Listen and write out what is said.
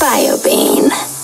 Biobean.